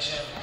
Championship.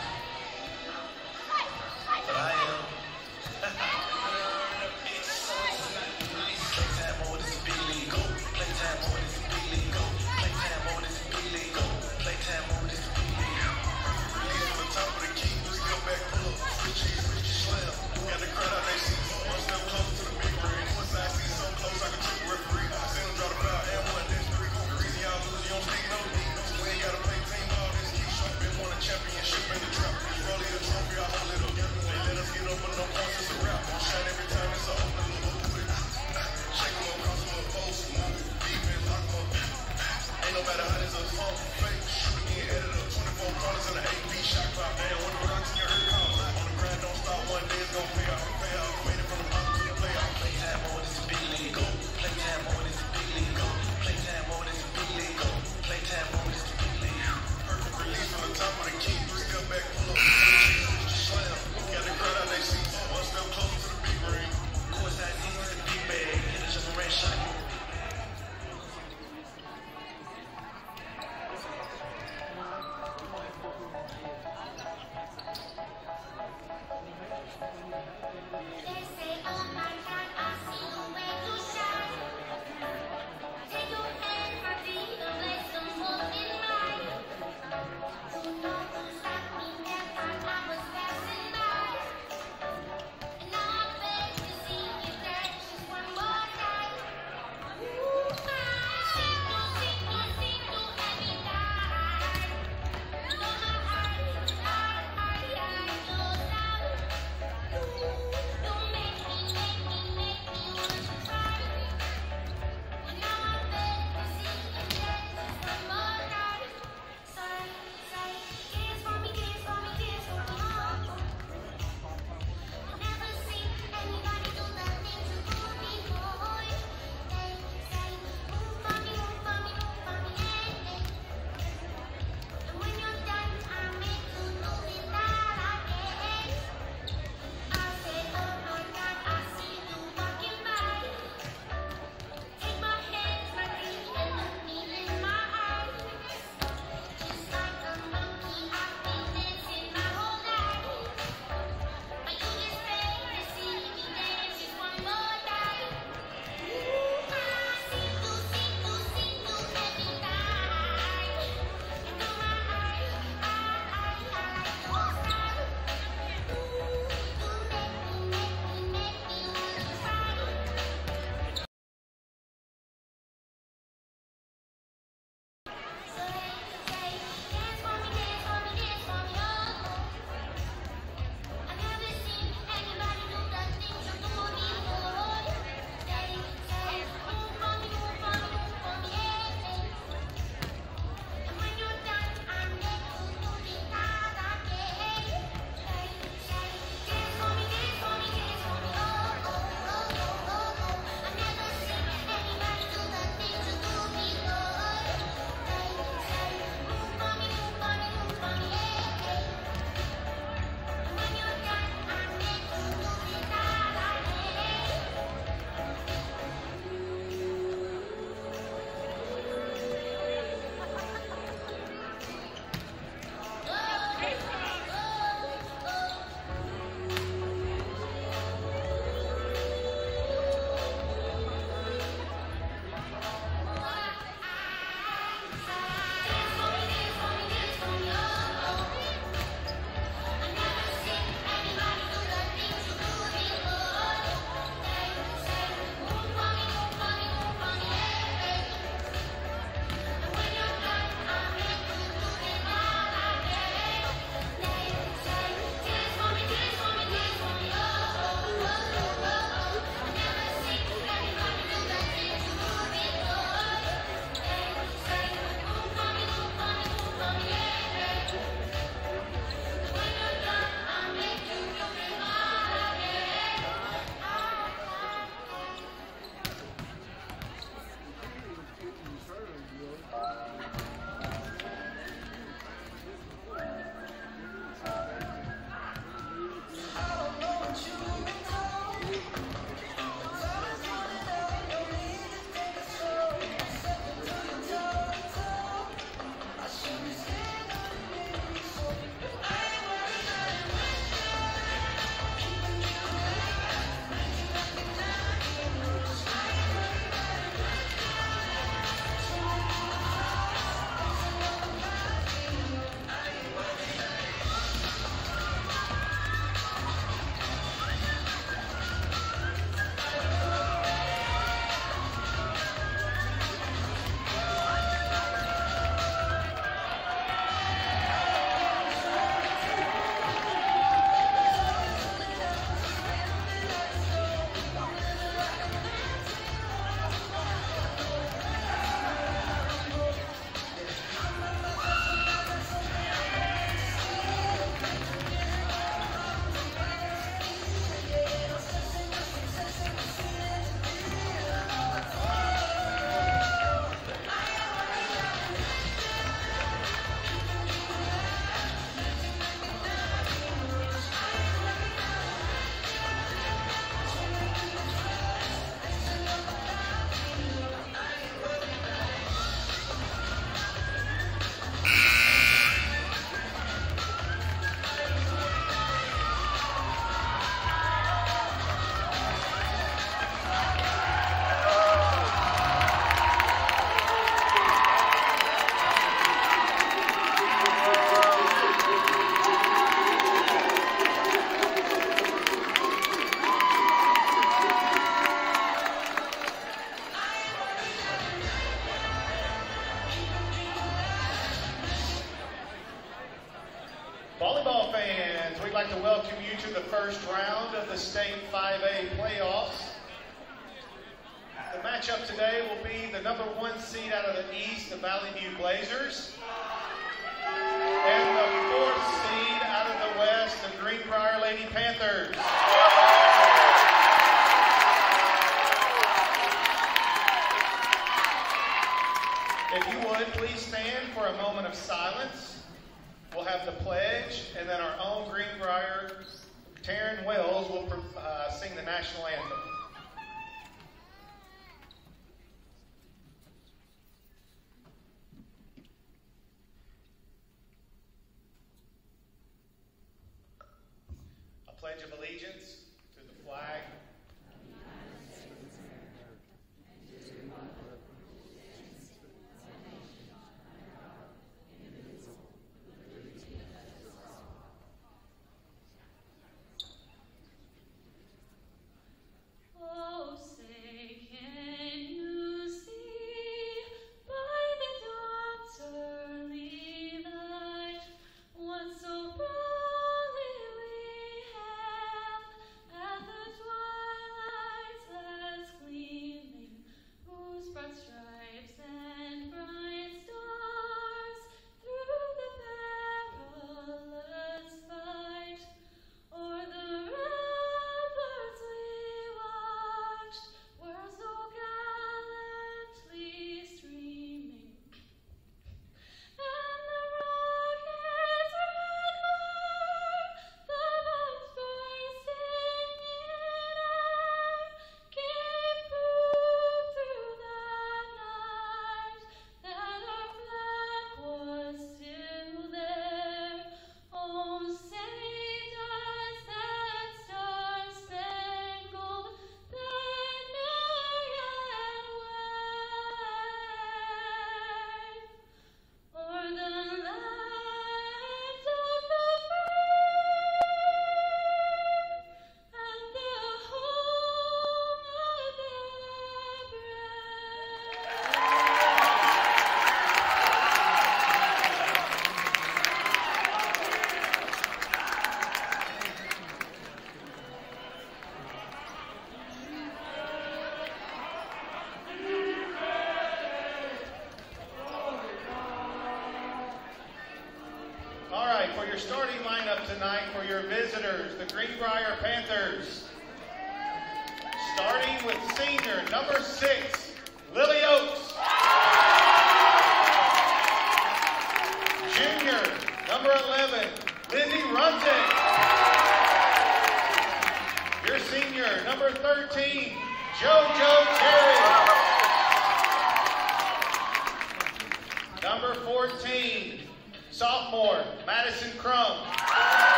Taryn Wells, will uh, sing the national anthem.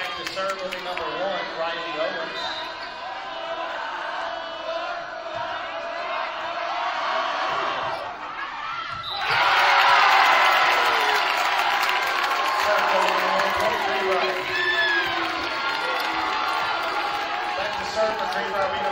back to serve will be number one, Riley Owens. Back to serve for Greenbrier.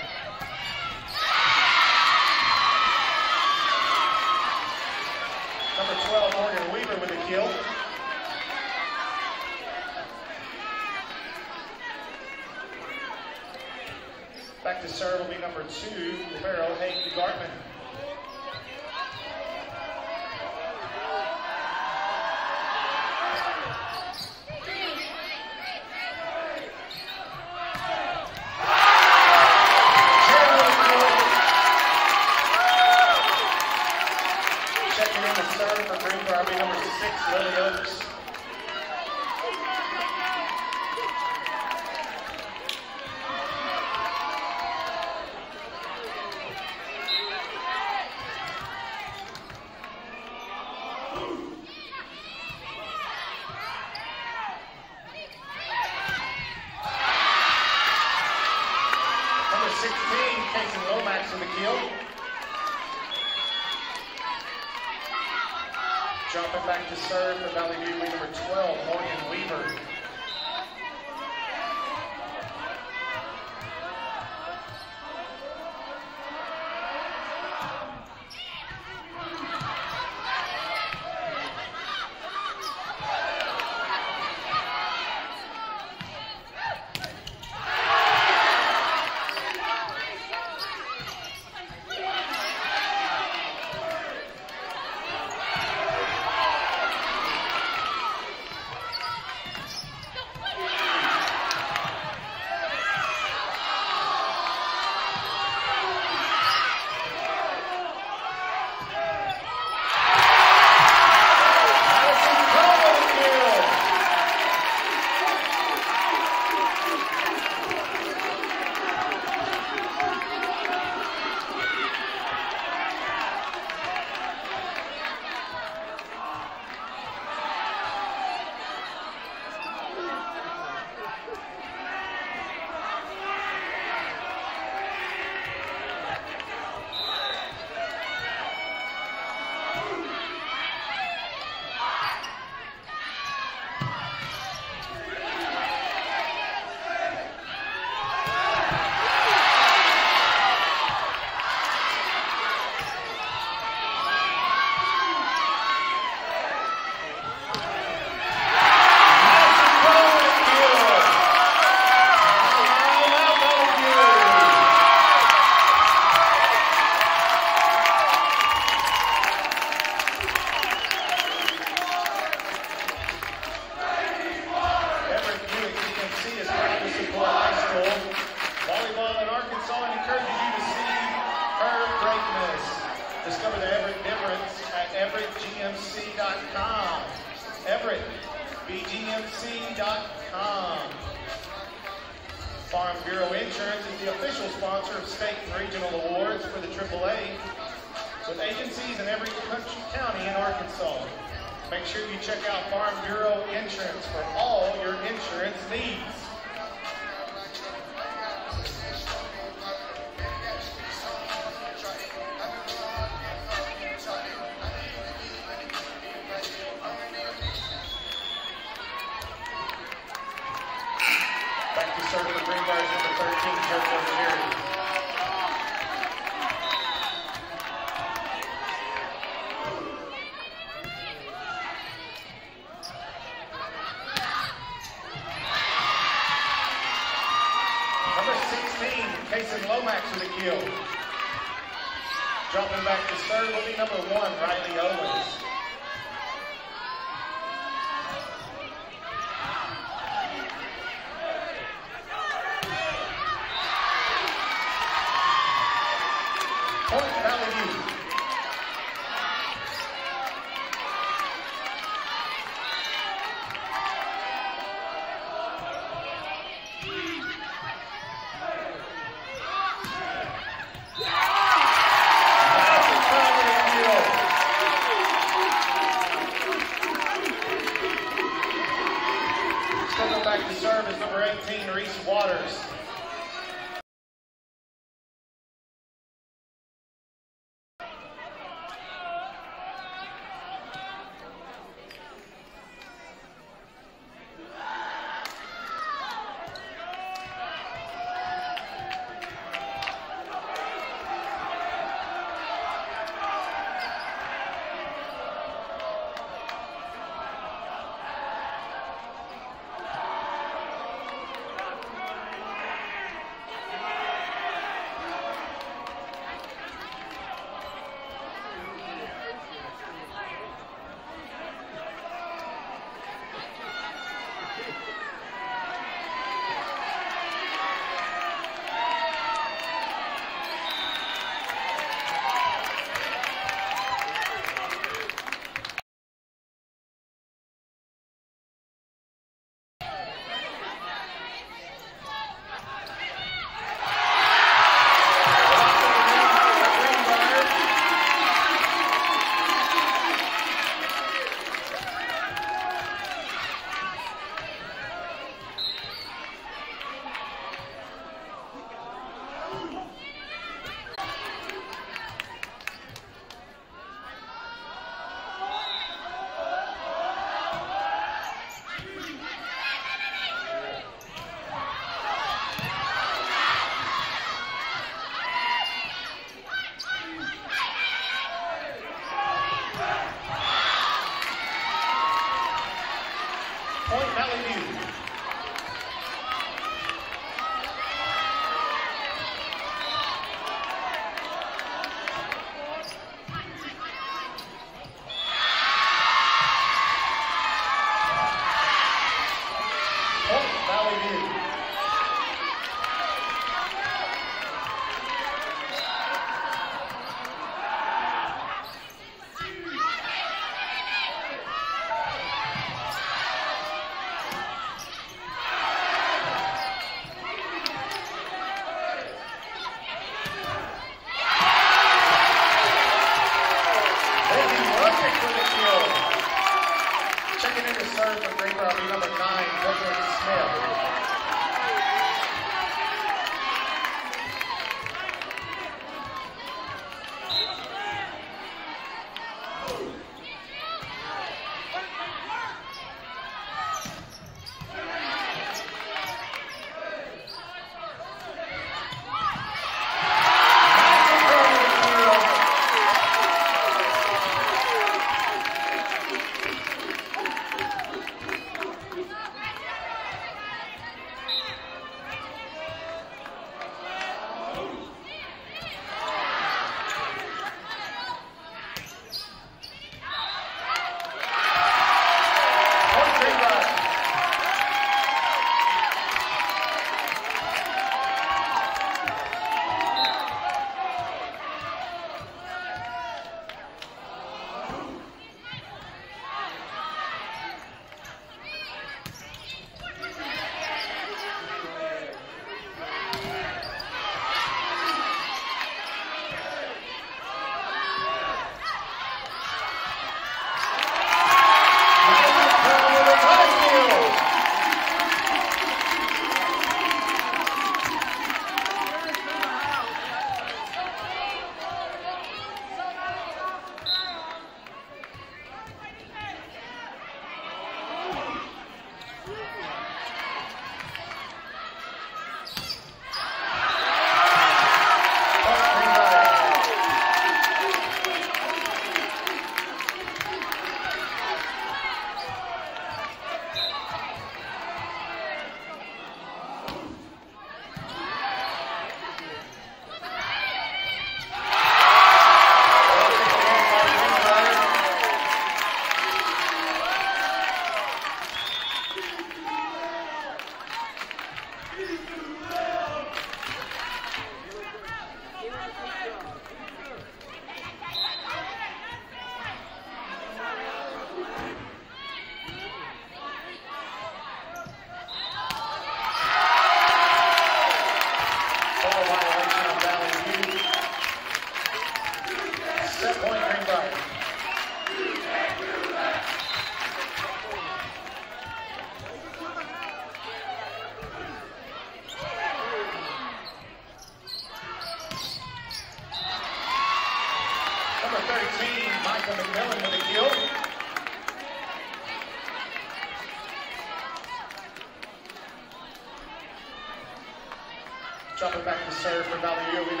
Dropping back to serve for Valley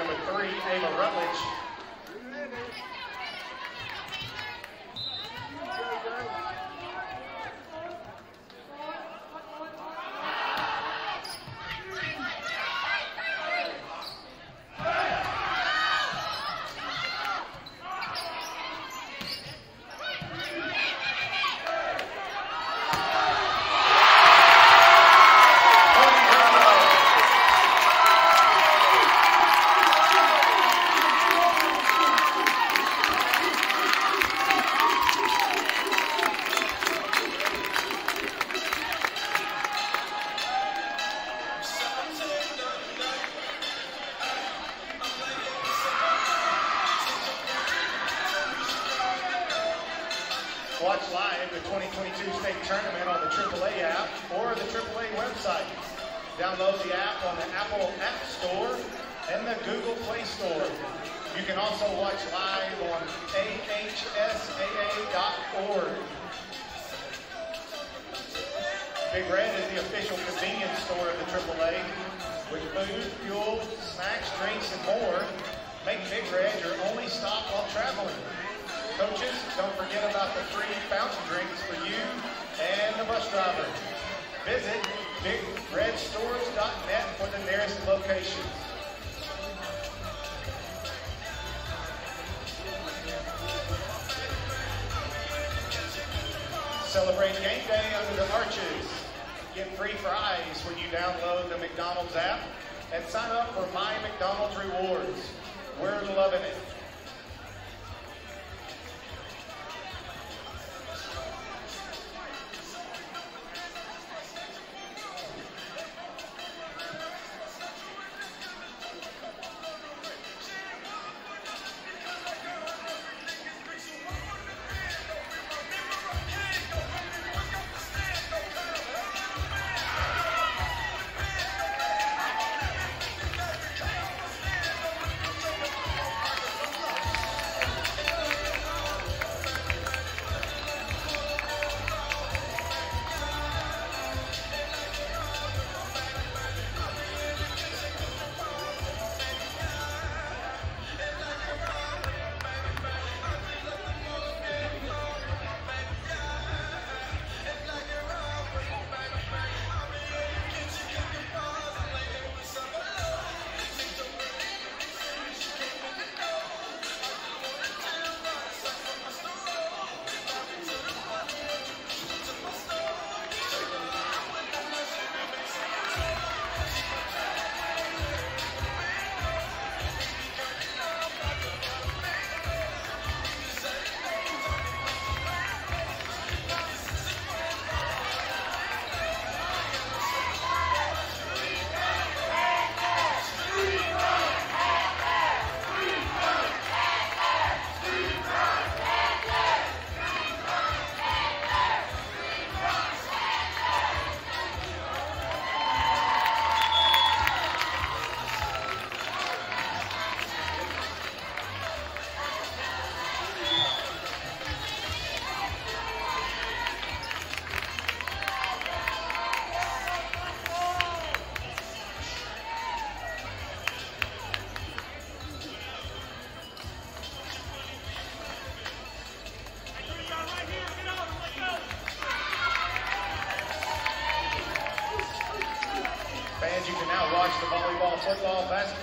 snacks, drinks, and more. Make Big Red your only stop while traveling. Coaches, don't forget about the free fountain drinks for you and the bus driver. Visit bigredstores.net for the nearest location. Celebrate game day under the arches. Get free fries when you download the McDonald's app and sign up for My McDonald's Rewards. We're loving it. Football, basketball,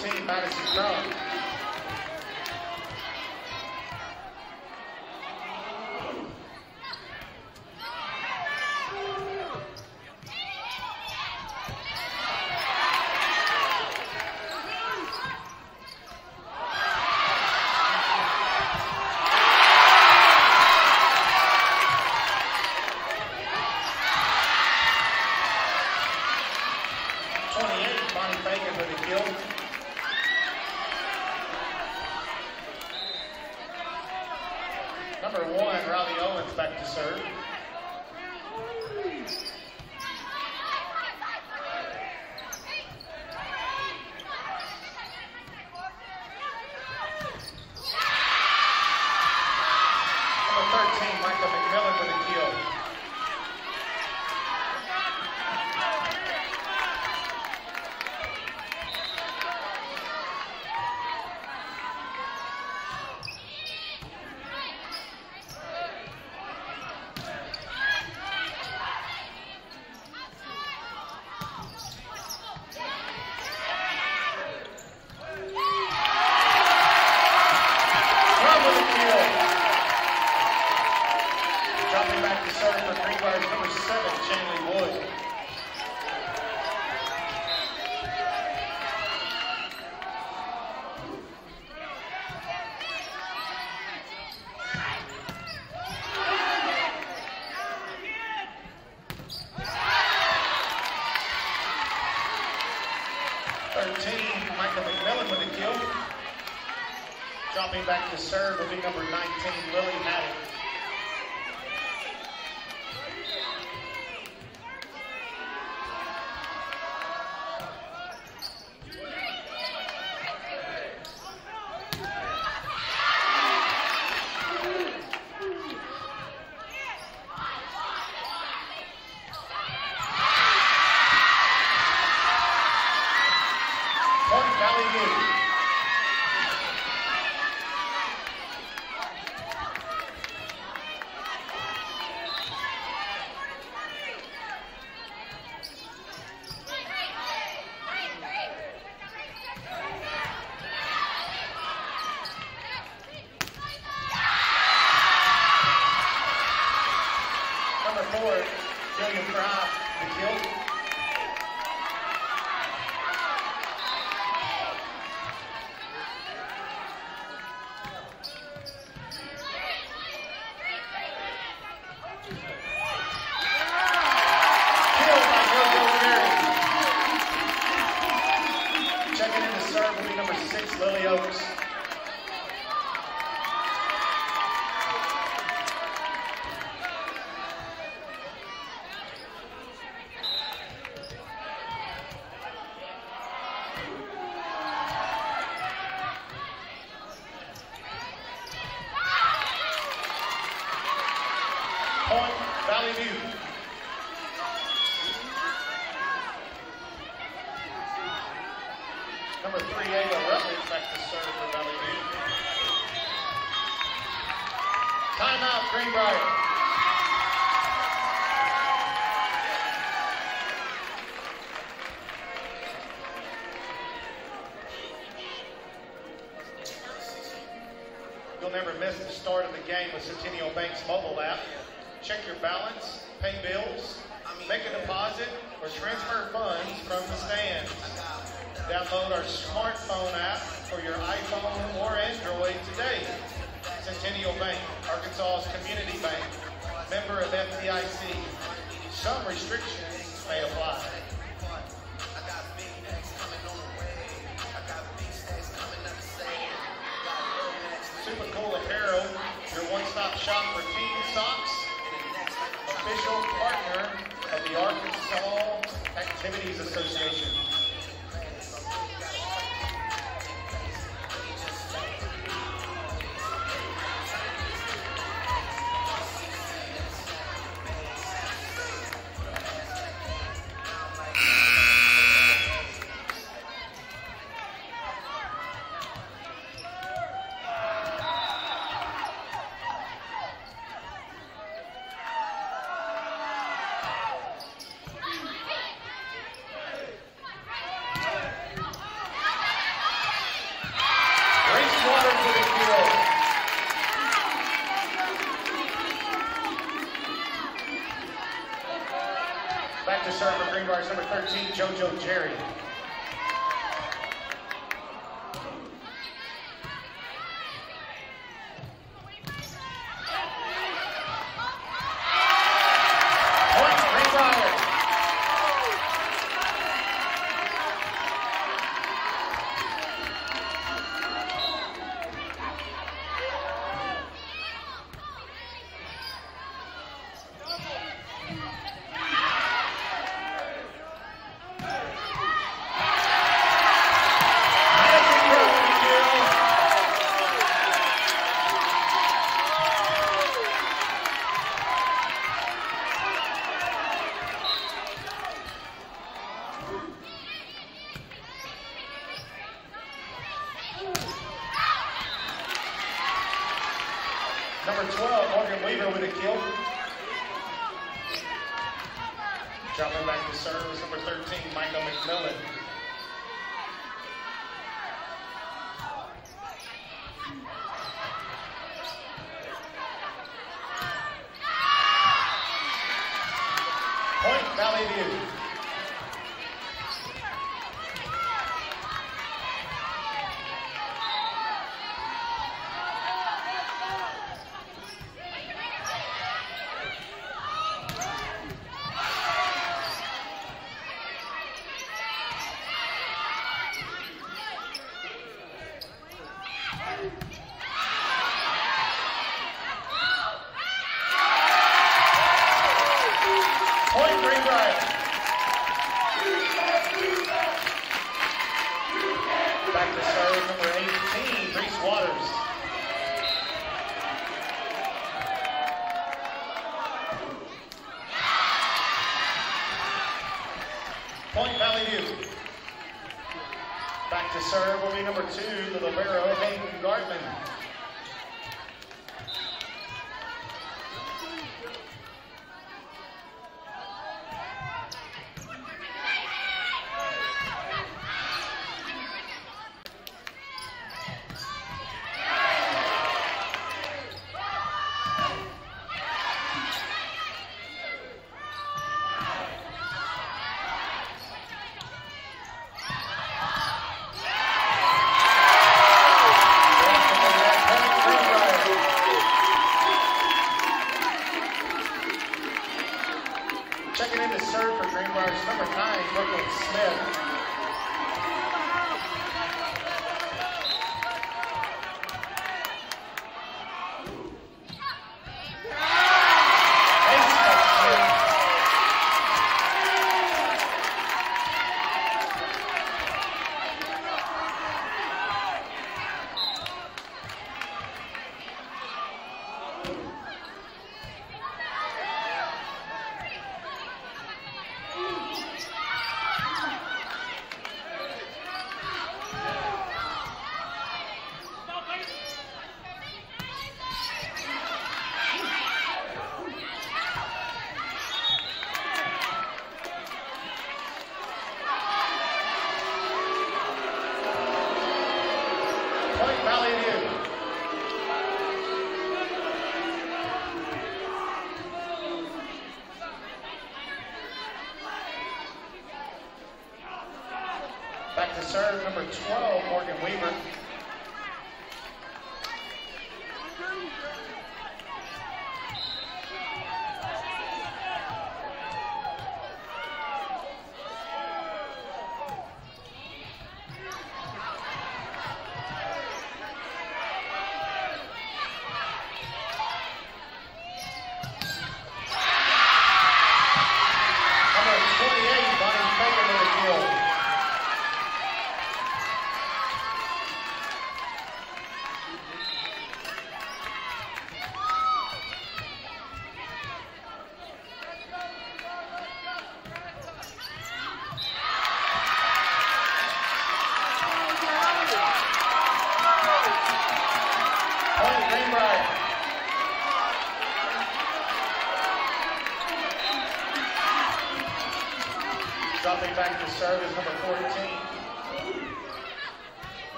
14, Madison Crum. to serve will be number the Centennial Bank's mobile app. Check your balance. Activities Association. Joe Jarrett.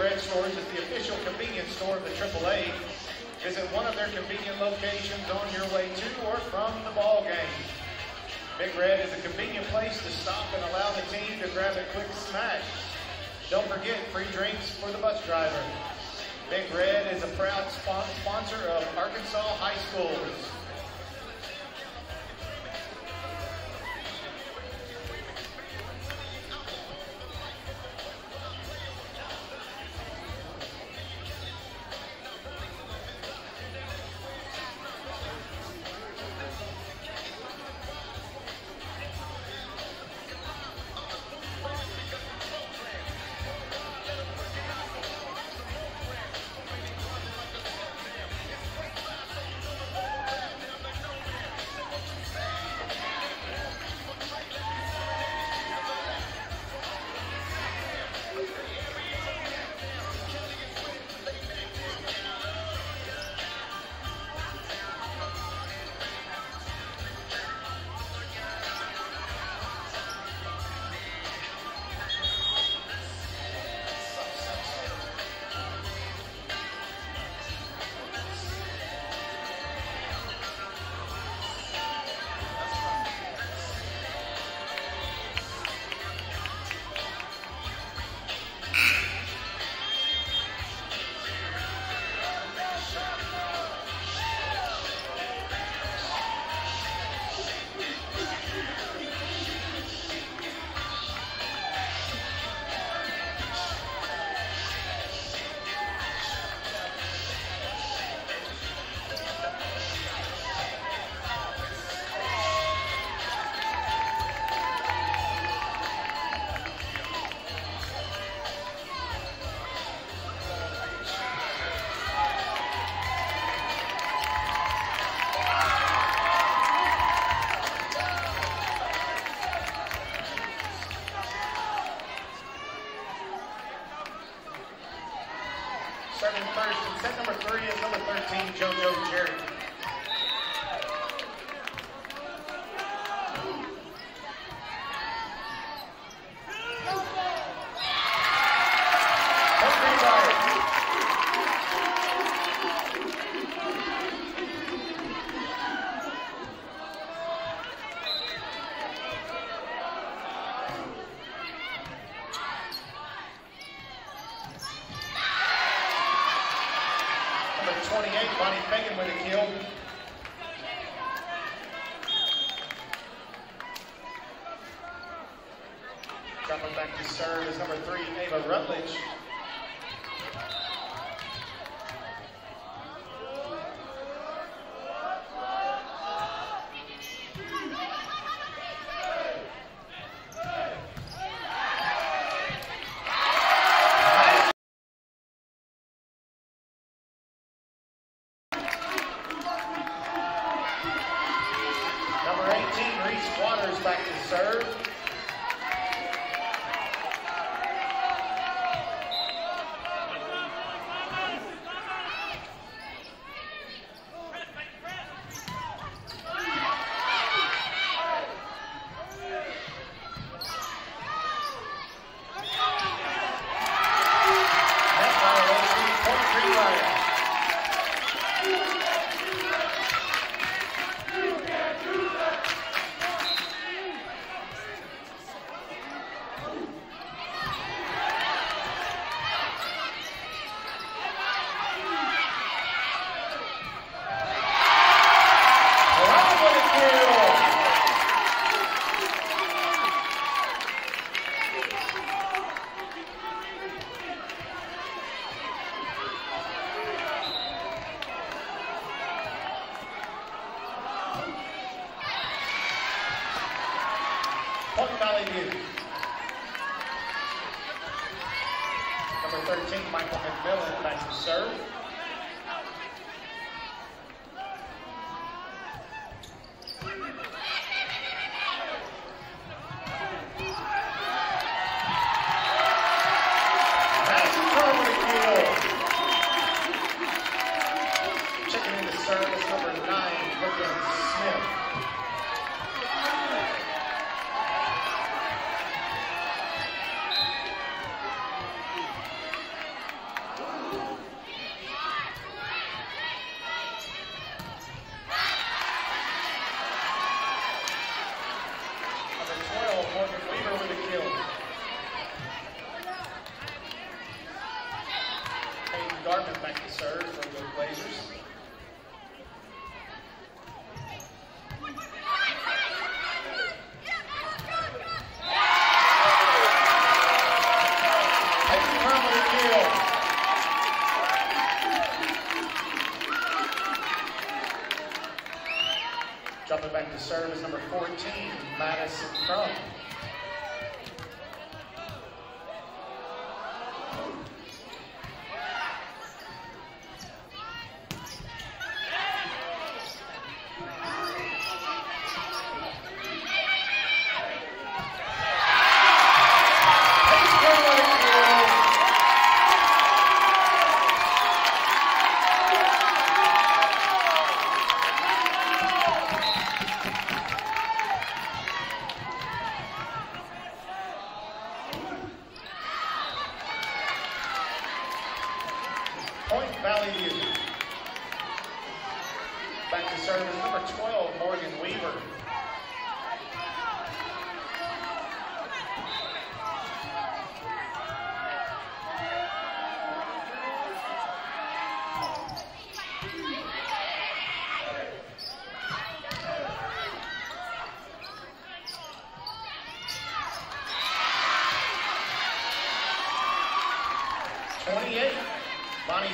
Red Stores is the official convenience store of the AAA. Visit one of their convenient locations on your way to or from the ball game. Big Red is a convenient place to stop and allow the team to grab a quick snack. Don't forget free drinks for the bus driver. Big Red is a proud spon- sponsor of Arkansas High Schools. 13, JoJo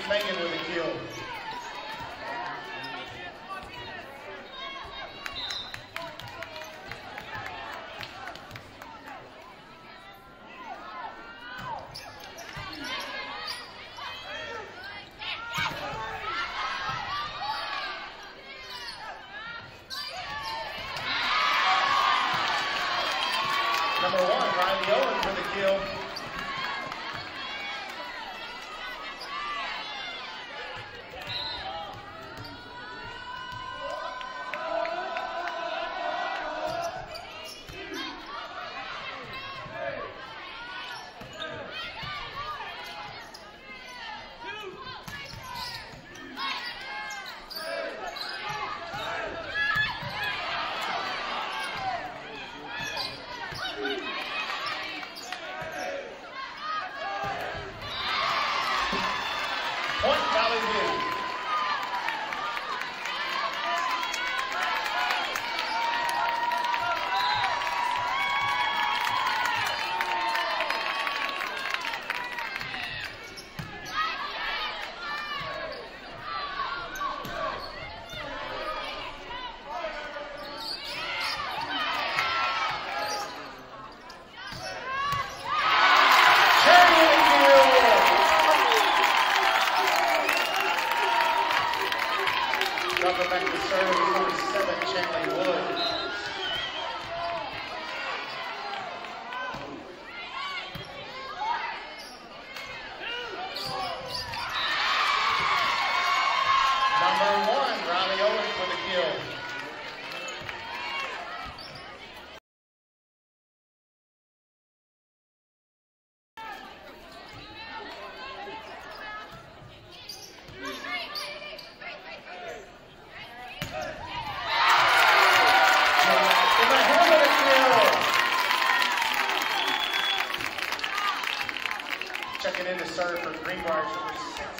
Bonnie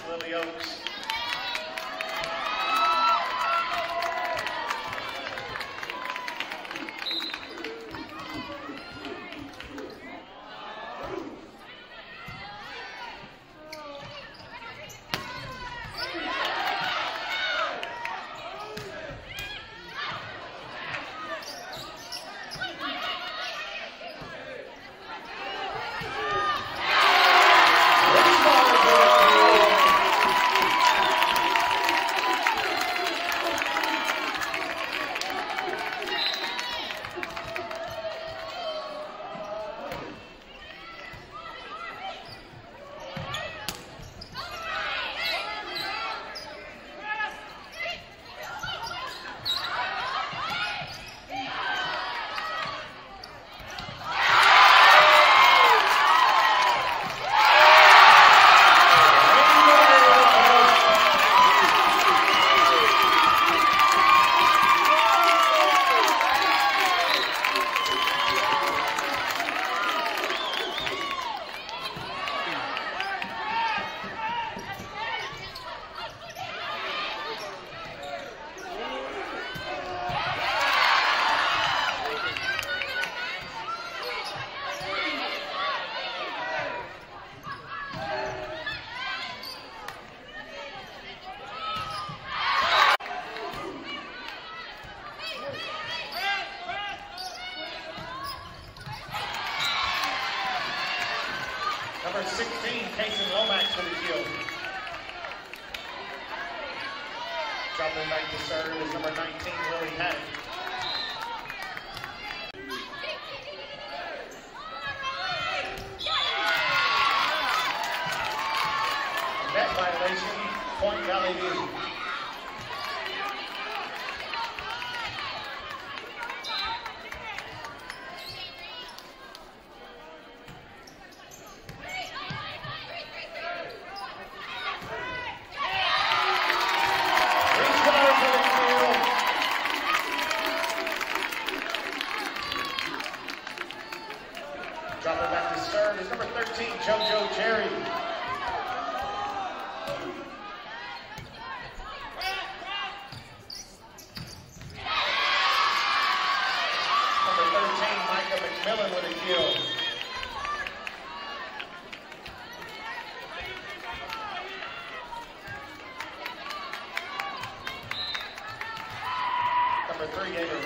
Lily Oaks.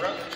Three,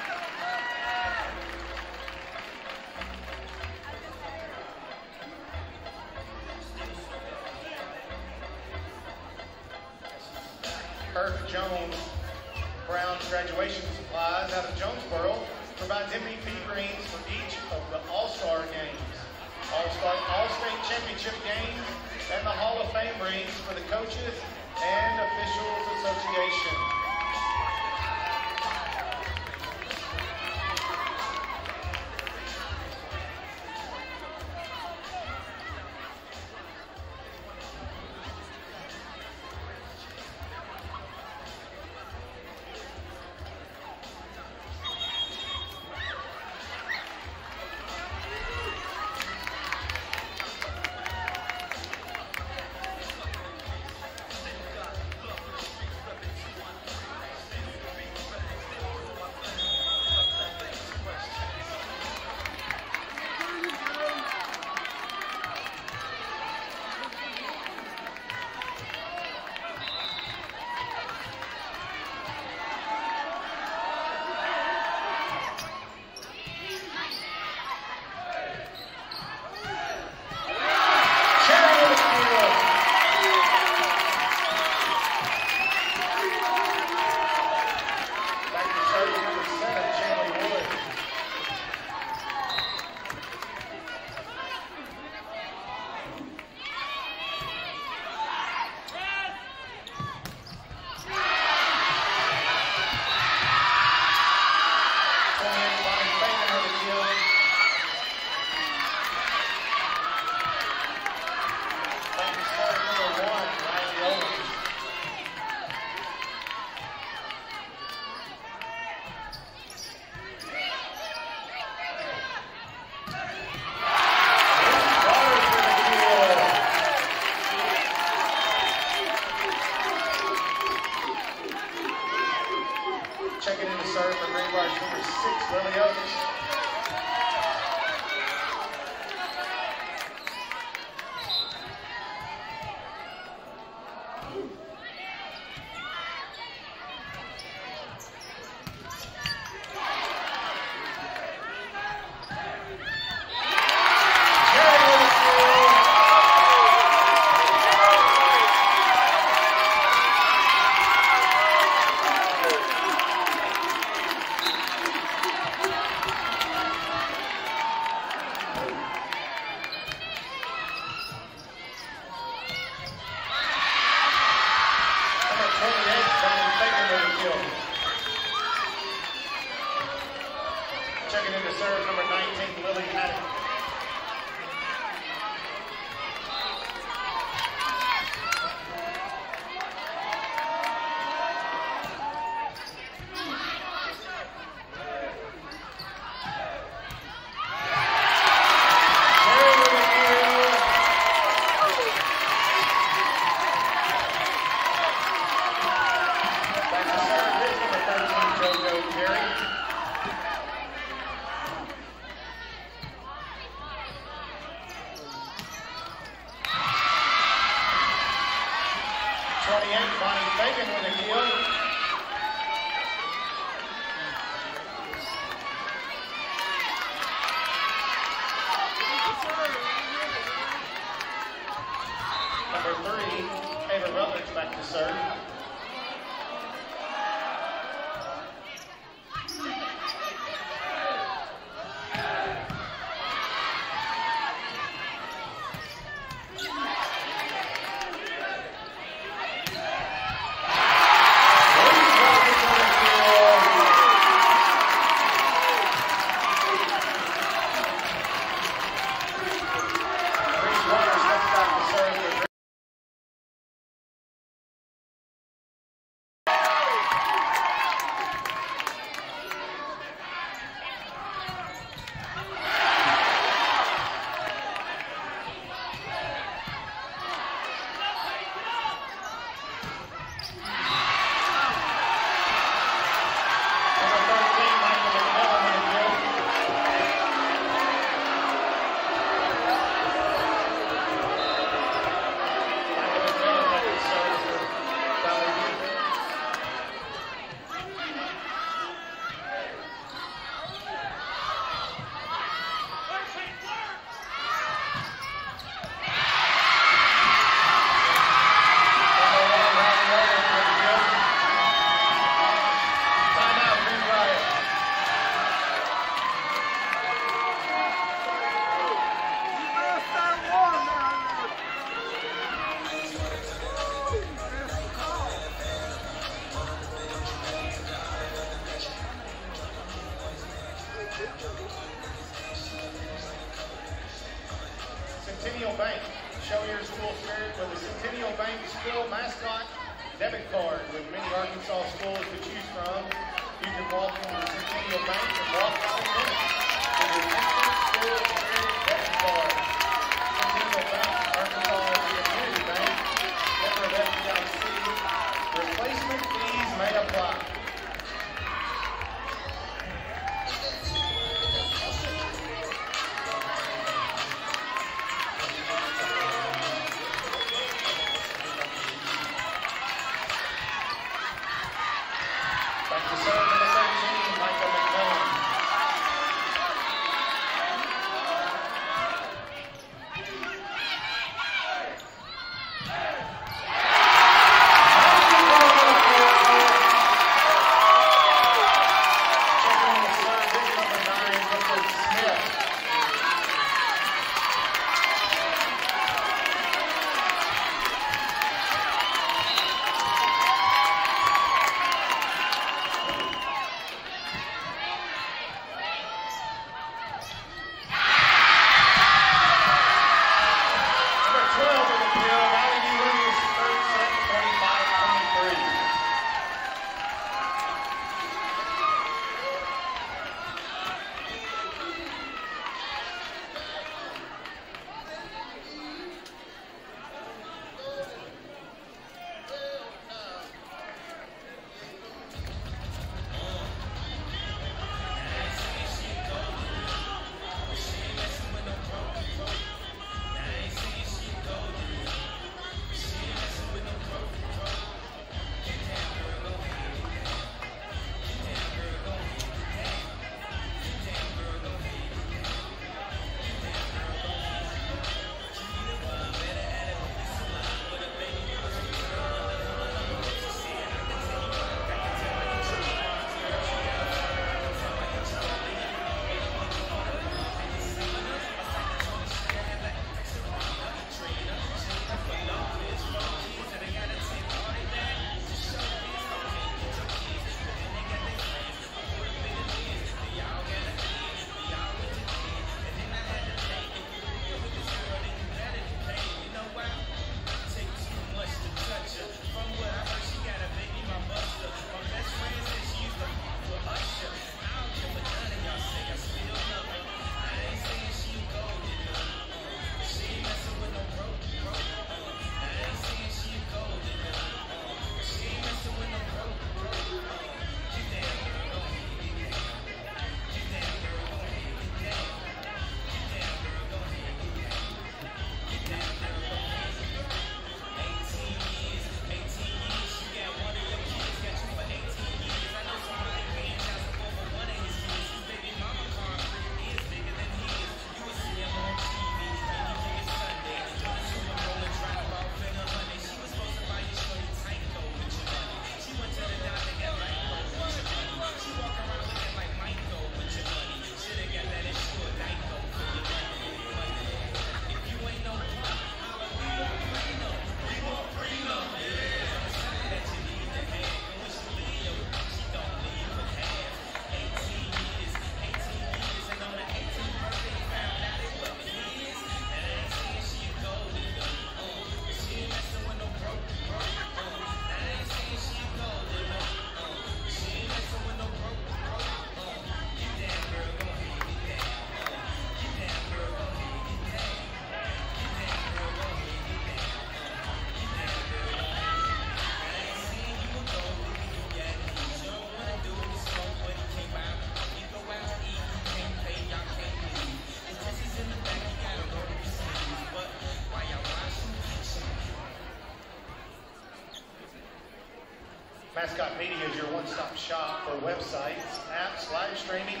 Mascot Media is your one-stop shop for websites, apps, live streaming,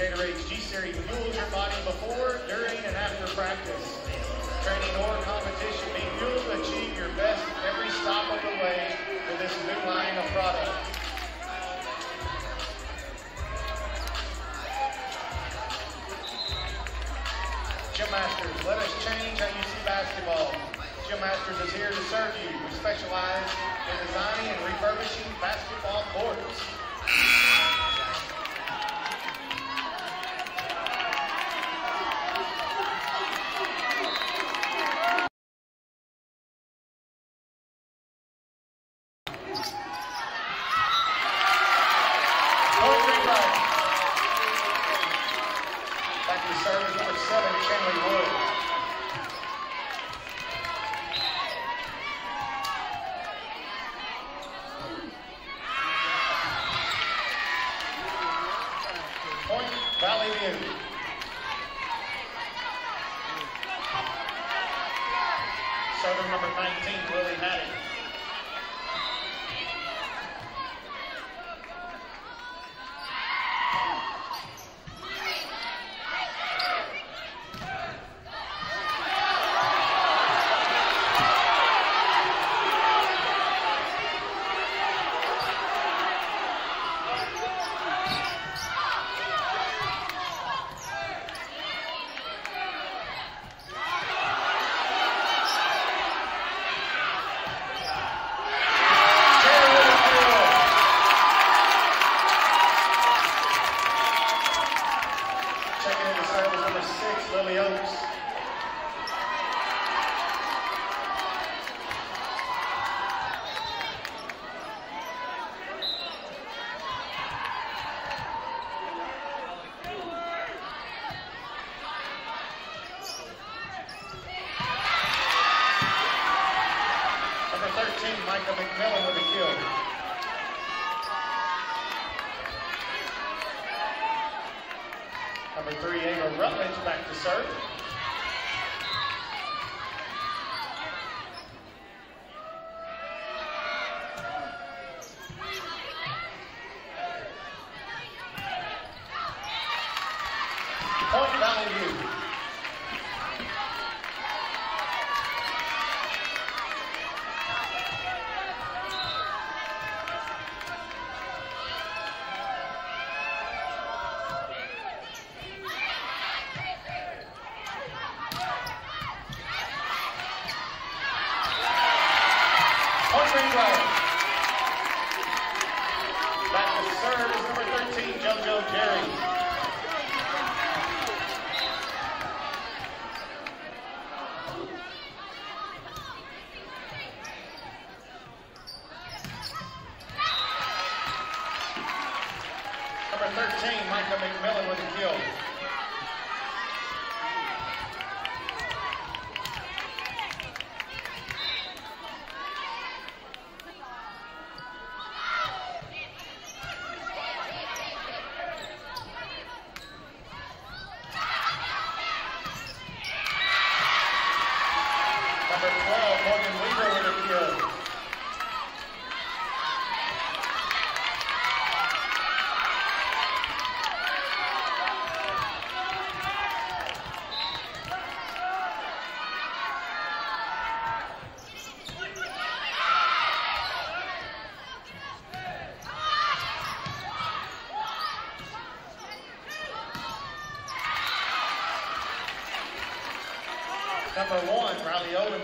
Gatorade's G-Series fuels your body before, during, and after practice. Training or competition, be fueled to achieve your best every stop of the way with this new line of product. Gym Masters, let us change how you see basketball. Gym Masters is here to serve you. We specialize in designing and refurbishing basketball courts. number one, Riley Owens.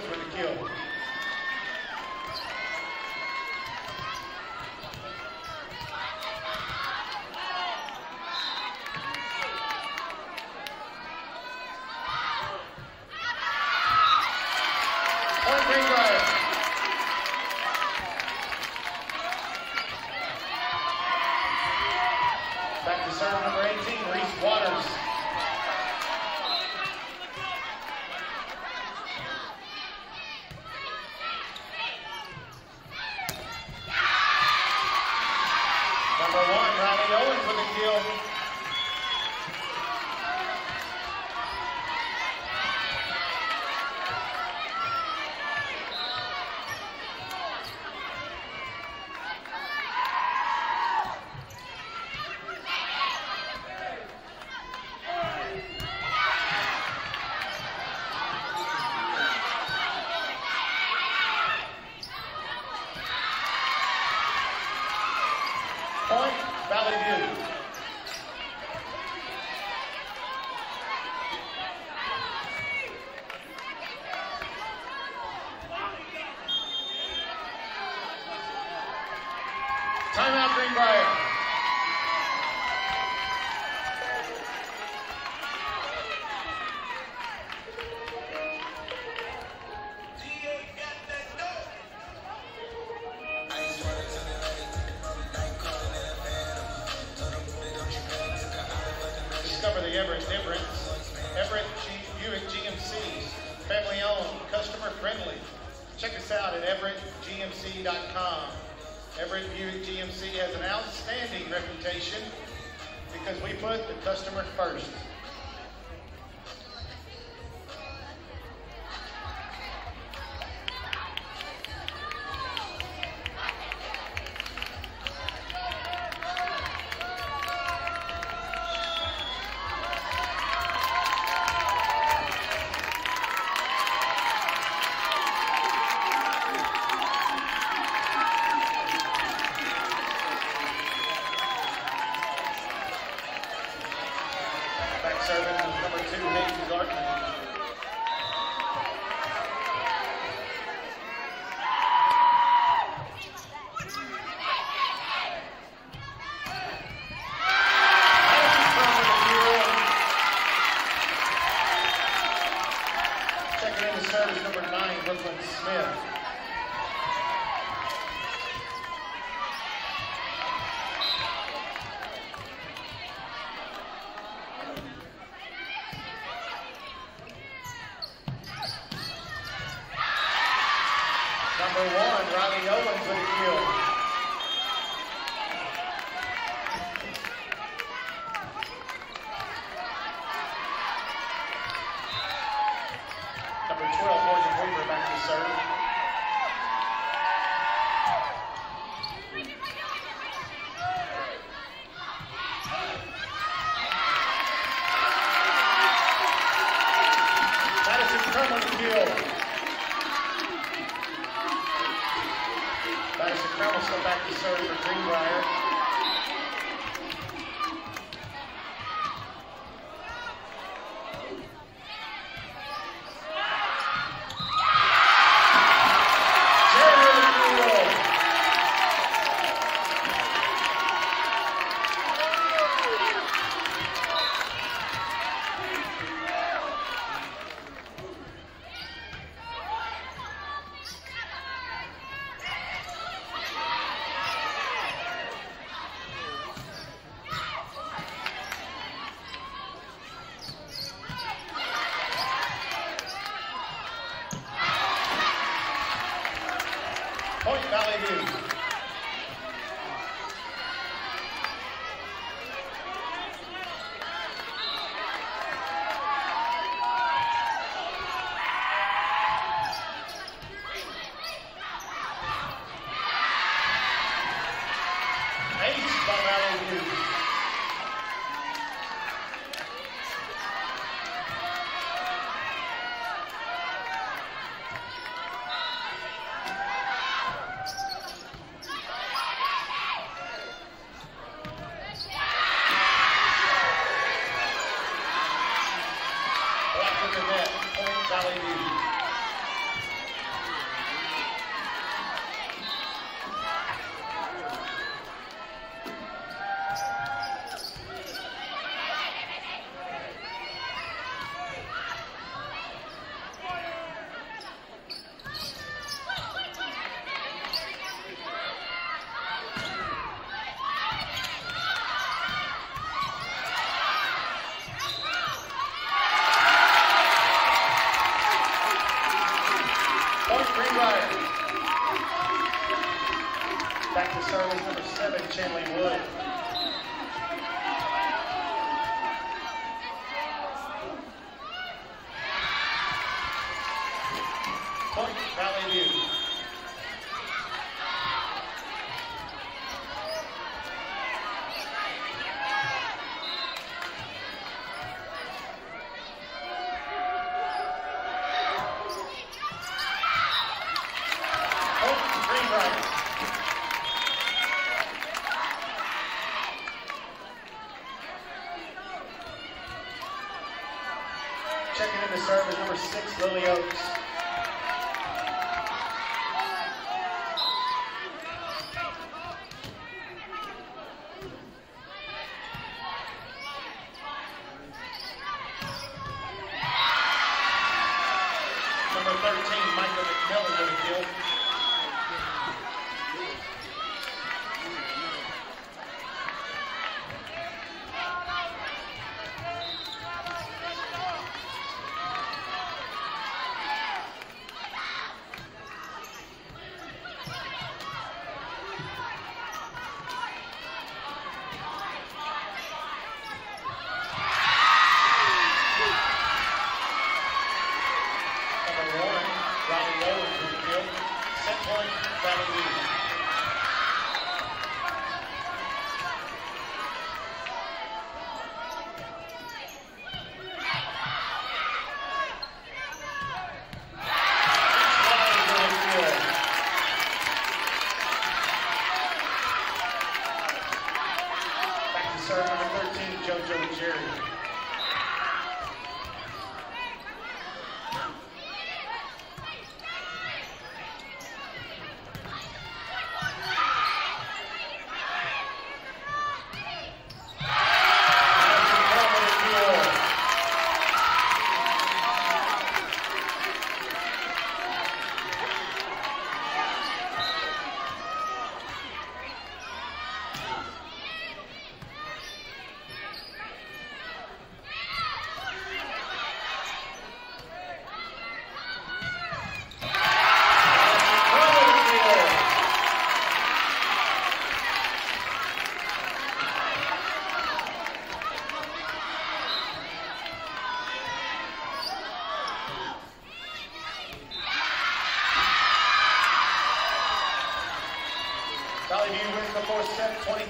Lily Oaks.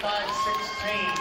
25-16.